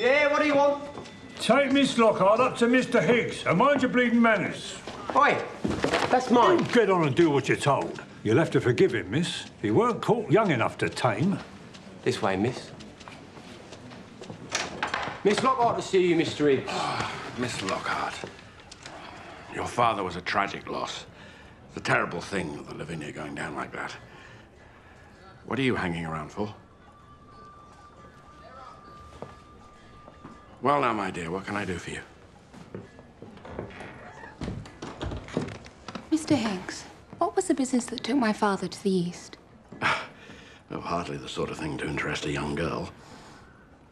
Yeah, what do you want? Take Miss Lockhart up to Mr. Higgs and mind your bleeding manners. Oi, that's mine. Get on and do what you're told. You'll have to forgive him, miss. He weren't caught young enough to tame. This way, miss. Miss Lockhart to see you, Mr. Higgs. Miss Lockhart, your father was a tragic loss. It's a terrible thing, the Lavinia going down like that. What are you hanging around for? Well, now, my dear, what can I do for you? Mr. Hanks, what was the business that took my father to the east? Oh, hardly the sort of thing to interest a young girl.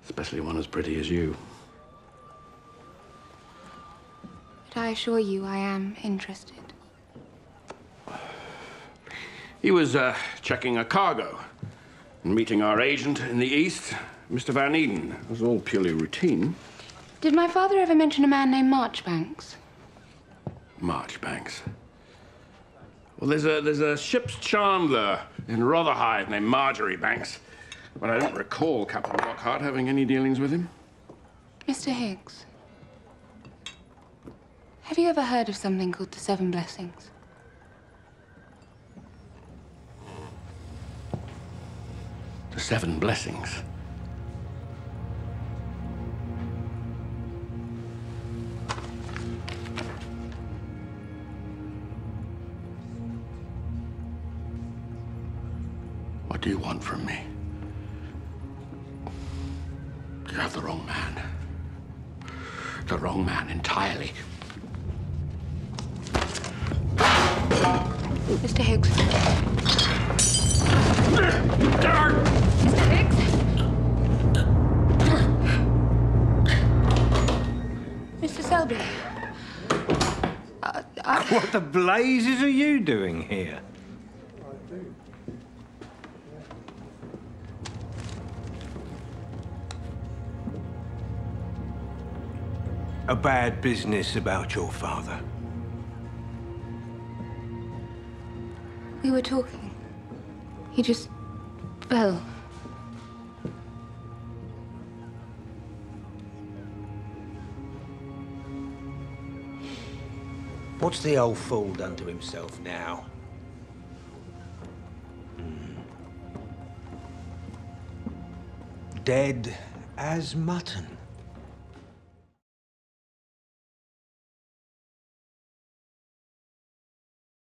Especially one as pretty as you. But I assure you I am interested. He was uh, checking a cargo and meeting our agent in the East, Mr. Van Eeden. It was all purely routine. Did my father ever mention a man named Marchbanks? Marchbanks. Well, there's a, there's a ship's chandler in Rotherhithe named Marjoribanks, but I don't recall Captain Lockhart having any dealings with him. Mr. Higgs, have you ever heard of something called the Seven Blessings? The Seven Blessings. What do you want from me? You have the wrong man. The wrong man entirely. Mr. Higgs. Mr. Higgs? Mr. Selby. Uh, I... What the blazes are you doing here? A bad business about your father. We were talking. He just fell. What's the old fool done to himself now? Hmm. Dead as mutton.